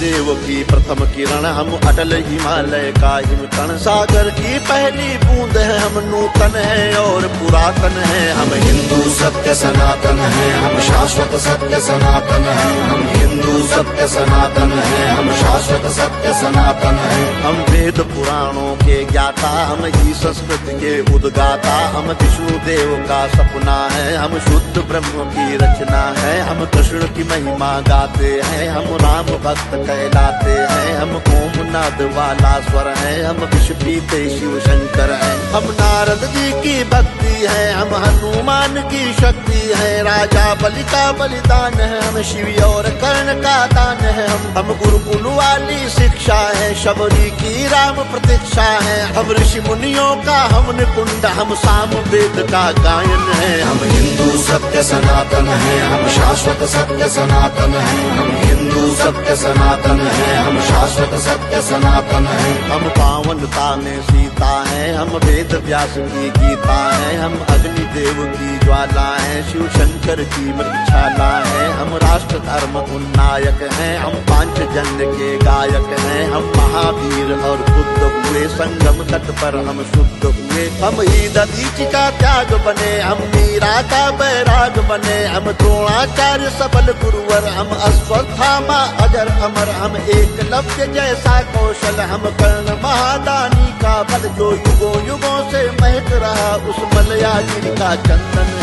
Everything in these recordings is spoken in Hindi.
देव की प्रथम किरण हम अटल हिमालय का हिमकण। सागर की पहली बूंद है हम नूतन है और पुरातन है। हम हिंदू सत्य सनातन है, हम शाश्वत सत्य सनातन है। हम हिंदू सत्य सनातन है, हम शाश्वत सत्य सनातन है। हम वेद पुराणों के ज्ञाता, हम ही संस्कृति के उद्गाता। हम विष्णु देव का सपना है, हम शुद्ध ब्रह्म की रचना है। हम कृष्ण की महिमा गाते हैं, हम राम भक्त कहलाते हैं, हम ओम नाद वाला स्वर है, हम विश्व पीते शिव शंकर है। हम नारद जी की भक्ति है, हम हनुमान की शक्ति है, राजा बलि का बलिदान है, हम शिव और कर्ण का दान है, हम हम गुरुकुल वाली शिक्षा है, शबरी की राम प्रतीक्षा है, हम ऋषि मुनियों का, हम निकुंड, हम साम वेद का गायन है। हम हिंदू सत्य सनातन है, हम शाश्वत सत्य सनातन है, हम हिंदू सत्य सनातन है हम शाश्वत सत्य सनातन है। हम पावन ताने में सीता है, हम वेद व्यास की गीता है, हम अग्नि देव की ज्वाला है, शिव शंकर की मृक्षाला है, हम राष्ट्र धर्म उन्नायक हैं, हम पांचजन्य के गायक हैं, हम महावीर और बुद्ध हुए, संगम तट पर हम शुद्ध हुए। हम ही दधीच का त्याग बने, हम मीरा का बैराग बने, हम द्रोणाचार्य सबल गुरुवर, हम अश्वत्थामा अजर अमर, हम एक लव्य जैसा कौशल, हम कर्ण महादानी का बल जो युगों युगों से महक रहा उस मलयागिरी का चंदन।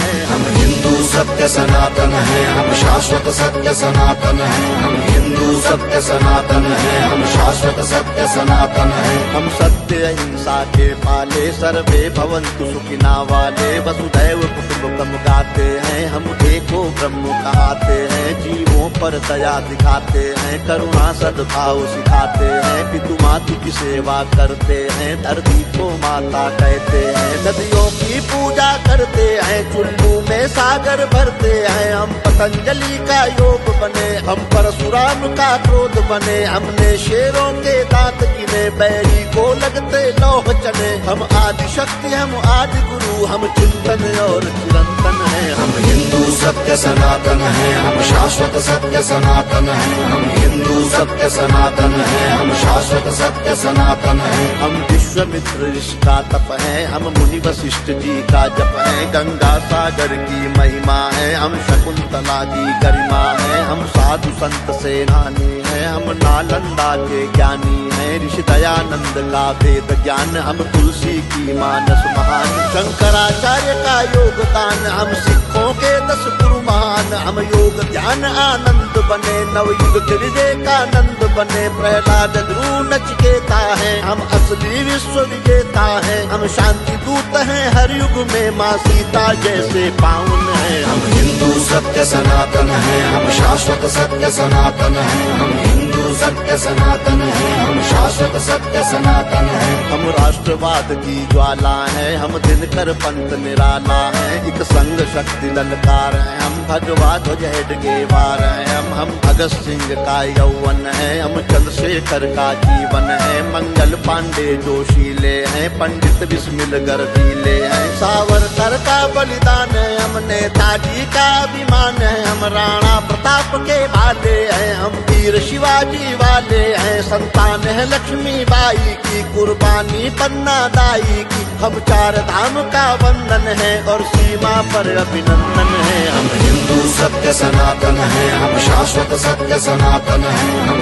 सत्य सनातन है, हम शाश्वत सत्य सनातन है, हम हिंदू सत्य सनातन है, हम शाश्वत सत्य सनातन है। हम सत्य अहिंसा के पाले, सर्वे भवंतु सुखिना वाले वसुदैव कुटुंबकम गाते हैं, हम एको ब्रह्म कहाते हैं, जीवों पर दया दिखाते हैं, करुणा सद्भाव सिखाते हैं, पितु मातु की सेवा करते हैं, धरती को माता कहते हैं, नदियों की पूजा करते हैं, चुल्लू में सागर भरते हैं हम। पतंजलि का योग बने, हम परशुराम का क्रोध बने। हमने शेरों के दांत गिने, बैरी को लगते लौह चने। हम आदि शक्ति हम आदि गुरु हम चिंतन और चिरंतन है। हम हिंदू सत्य सनातन है, हम शाश्वत सत्य सनातन है। हम हिंदू सत्य सनातन है, हम शाश्वत सत्य सनातन है। हम विश्वमित्र ऋषि का तप है, हम मुनि वशिष्ठ जी का जप है। गंगा सागर की महिमा है, हम शकुंतला की गरिमा है, हम साधु संत सेनानी है, हम नालंदा के ज्ञानी है, ऋषि दयानंद का वेद ज्ञान, हम तुलसी की मानस महान, शंकराचार्य का योगदान, हम सिखों के दस गुरु महान हम योग ध्यान आनंद बने, नवयुग के विवेकानंद बने, प्रहलाद ध्रुव नचकेता है, हम असली विश्व विजेता है, हम शांति दूत हैं हर युग में माँ सीता जैसे पावन है हम। हिंदू सत्य सनातन है, हम शाश्वत सत्य सनातन है, हम हिंदू सत्य सनातन है, हम शाश्वत सत्य सनातन है। हम राष्ट्रवाद की ज्वाला है, हम दिनकर पंथ निराला है, एक संग शक्ति ललकार है, हम भगवा ध्वज हेडगे वार है, हम हम भगत सिंह का यौवन है, हम चंद्रशेखर का जीवन है, मंगल पांडे जोशीले हैं, पंडित बिस्मिल गर्दीले हैं। सावरकर का बलिदान है, हम नेताजी का अभिमान है, हम राणा प्रताप के वाले हैं, हम वीर शिवाजी वाले हैं संतान है लक्ष्मी बाई की, कुर्बानी पन्ना दाई की। हम चार धाम का वंदन है और सीमा पर अभिनंदन है। हम हिंदू सत्य सनातन है, हम शाश्वत सत्य सनातन है। हम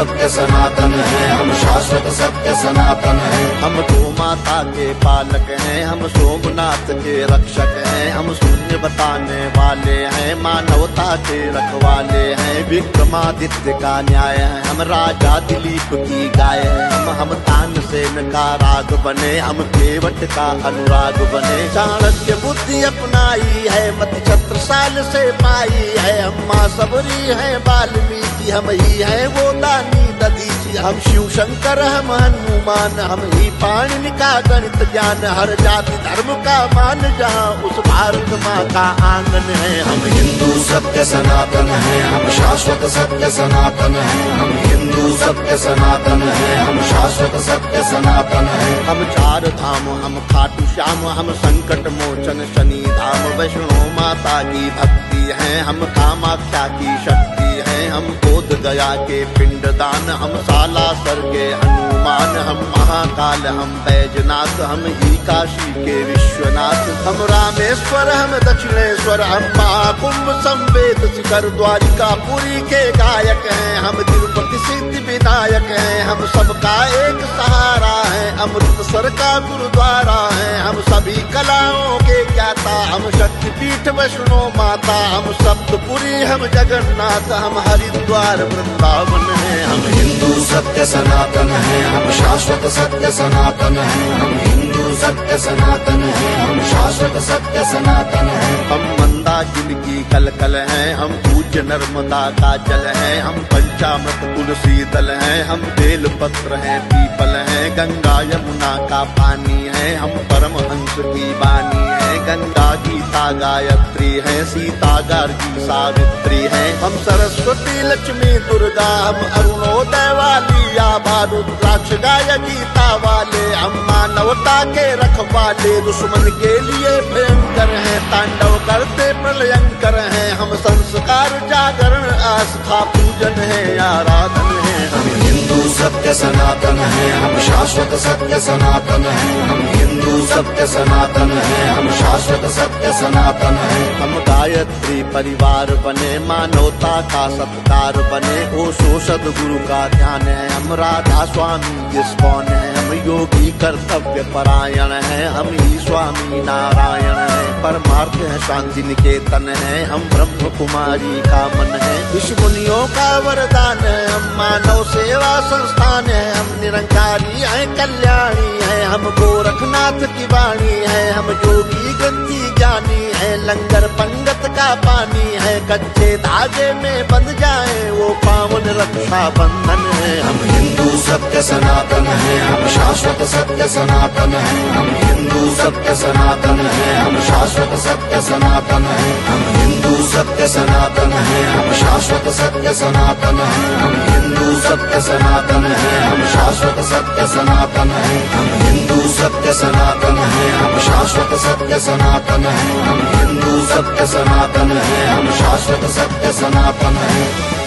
सत्य सनातन है, हम शाश्वत सत्य सनातन है। हम गो माता के पालक हैं, हम सोमनाथ के रक्षक हैं, हम शून्य बताने वाले हैं, मानवता के रखवाले हैं। विक्रमादित्य का न्याय है, हम राजा दिलीप की गाय है। हम हम तानसेन का राग बने, हम केवट का अनुराग बने। चाणक्य बुद्धि अपनाई है मत छत्रसाल से पाई है हम माँ सबरी है, वाल्मीकि हम ही है, वो दानी ददीची हम शिव शंकर हम हनुमान हम ही पाणिनि का गणित ज्ञान। हर जाति धर्म का मान जहाँ उस भारत माँ का आँगन है। हम हिंदू सत्य सनातन है हम शाश्वत सत्य सनातन है। हम हिंदू सत्य सनातन है हम शाश्वत सत्य सनातन है। हम चार धाम हम खाटू श्याम हम संकट मोचन शनि धाम वैष्णो माता की भक्ति है। हम कामाख्या की शक्ति है। हम बोध गया के पिंडदान हम साला सर के हनुमान, हम महाकाल, हम बैजनाथ, हम ही काशी के विश्वनाथ। हम रामेश्वर, हम दक्षिणेश्वर, हम महाकुंभ संवेद शिखर द्वारिका पुरी के गायक हैं, हम तिरुपति सिद्ध विनायक हैं, हम सबका एक सहारा है, अमृतसर का गुरुद्वारा है, हम सभी कलाओं के ज्ञाता, हम शक्ति पीठ वैष्णो माता, हम सप्तपुरी, हम जगन्नाथ, हम हरिद्वार वृंदावन है। हम हिंदू सत्य सनातन है, हम शाश्वत सत्य सनातन है। हम हिंदू सत्य सनातन है, हम शाश्वत सत्य सनातन है। हम मंदाकिनी की कल कल हैं, हम पूज्य नर्मदा का जल है। हम पंचामृत तुलसी दल हैं, हम बेल पत्र है, पीपल हैं, गंगा यमुना का पानी है। हम परमहंस की बानी है। गंगा गीता गायत्री है सीता गार्गी सावित्री है। हम सरस्वती, लक्ष्मी, दुर्गा, हम अरुणोदय वाली, या रुद्राक्ष गाय गीता वाले हम मानवता के रखवाले, दुश्मन के लिए भयंकर हैं, तांडव करते प्रलयंकर हैं। हम संस्कार, जागरण, आस्था, पूजन है। सनातन है, हम शाश्वत सत्य सनातन है, हम हिंदू सत्य सनातन है, हम शाश्वत सत्य सनातन है। हम गायत्री परिवार बने, मानवता का सत्कार बने, ओ शोषद गुरु का ध्यान है, हम राधा स्वामी जिसकौन है, हम योगी कर्तव्य परायण है, हम ही स्वामी नारायण परमार्थ है शांति निकेतन है। हम ब्रह्म कुमारी का मन है। विश्व मुनियों का वरदान है। हम मानव सेवा संस्थान है। हम निरंकारी है, कल्याणी है। हम गोरखनाथ की वाणी है। हम योगी गति ज्ञानी है, लंगर कच्चे धागे में बंध जाए वो पावन रक्षा बंधन है हम हिंदू सत्य सनातन है हम शाश्वत सत्य सनातन है हम हिंदू सत्य सनातन है हम शाश्वत सत्य सनातन है हम हिंदू सत्य सनातन है हम शाश्वत सत्य सनातन है हम हिंदू सत्य सनातन है हम शाश्वत सत्य सनातन है हम हिंदू सत्य सनातन है हम शाश्वत सत्य सनातन है हम हिंदू सत्य सनातन है हम शाश्वत सत्य सनातन है।